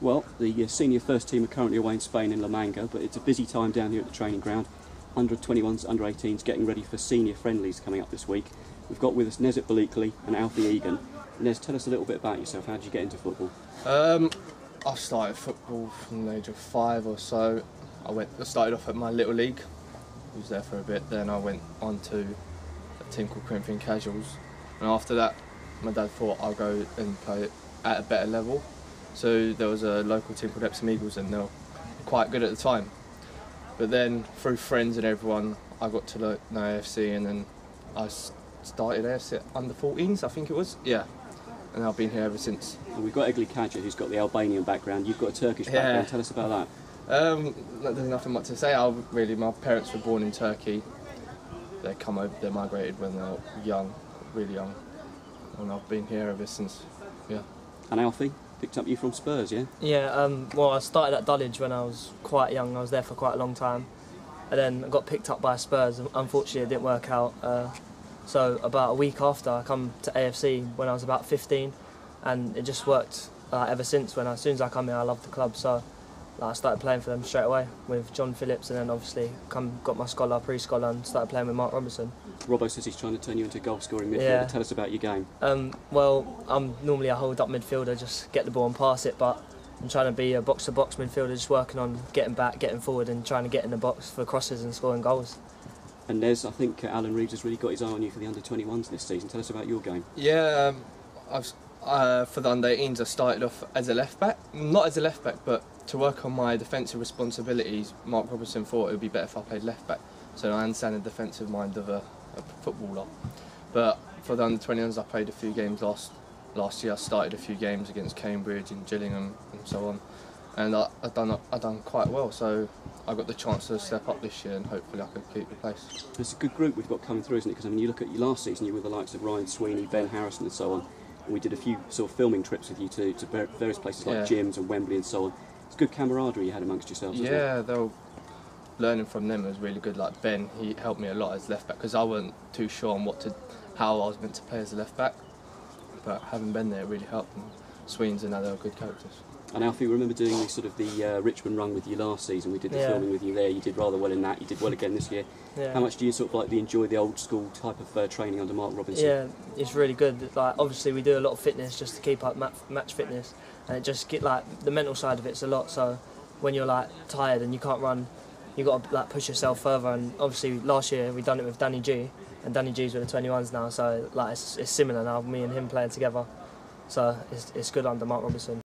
Well, the uh, senior first team are currently away in Spain in La Manga, but it's a busy time down here at the training ground. Under 21s, under 18s getting ready for senior friendlies coming up this week. We've got with us Neset Bellikli and Alfie Egan. Nez, tell us a little bit about yourself. How did you get into football? Um, I started football from the age of five or so. I went. I started off at my little league. I was there for a bit. Then I went on to a team called Corinthian Casuals, and after that, my dad thought I'll go and play at a better level. So there was a local team called Epsom Eagles, and they were quite good at the time. But then through friends and everyone, I got to know AFC, and then I started AFC under 14s, I think it was. Yeah, and I've been here ever since. And we've got Egli Kaja, who's got the Albanian background. You've got a Turkish Yeah. background. Tell us about that. Um, there's nothing much to say. I really, my parents were born in Turkey. They come over, they migrated when they were young, really young, and I've been here ever since. Yeah. And Alfie picked up you from Spurs, yeah? Yeah, um, well, I started at Dulwich when I was quite young. I was there for quite a long time. And then I got picked up by Spurs. Unfortunately, it didn't work out. Uh, so about a week after, I come to AFC when I was about 15. And it just worked uh, ever since. When I, as soon as I come here, I loved the club. So like, I started playing for them straight away with John Phillips. And then obviously come got my scholar, pre-scholar, and started playing with Mark Robinson. Robbo says he's trying to turn you into a goal scoring midfielder. Yeah. Tell us about your game. Um, well, I'm normally a hold up midfielder, just get the ball and pass it, but I'm trying to be a box to box midfielder, just working on getting back, getting forward, and trying to get in the box for crosses and scoring goals. And Nez, I think uh, Alan Reeves has really got his eye on you for the under 21s this season. Tell us about your game. Yeah, um, I've uh, for the under 18s. I started off as a left back, not as a left back, but to work on my defensive responsibilities. Mark Robinson thought it would be better if I played left back, so I understand the defensive mind of a, a footballer. But for the under 21s, I played a few games last last year. I started a few games against Cambridge and Gillingham and so on, and I, I done I done quite well. So I got the chance to step up this year, and hopefully I can keep the place. It's a good group we've got coming through, isn't it? Because I mean, you look at your last season, you were the likes of Ryan Sweeney, Ben Harrison, and so on. And we did a few sort of filming trips with you to, to various places like Yeah. gyms and Wembley and so on. It's good camaraderie you had amongst yourselves as well. Yeah, they were learning from them was really good. Like Ben, he helped me a lot as left back because I wasn't too sure on what to, how I was meant to play as a left back. But having Ben there really helped. And Sweens and other good characters. And Alfie, remember doing the sort of the uh, Richmond run with you last season? We did the Yeah. filming with you there. You did rather well in that. You did well again this year. Yeah. How much do you sort of like the enjoy the old school type of uh, training under Mark Robinson? Yeah, it's really good. Like obviously we do a lot of fitness just to keep up ma- match fitness, and it just get like the mental side of it's a lot. So when you're like tired and you can't run, you got to like push yourself further. And obviously last year we done it with Danny G, and Danny G's with the 21s now. So like it's, it's similar now. Me and him playing together, so it's, it's good under Mark Robinson.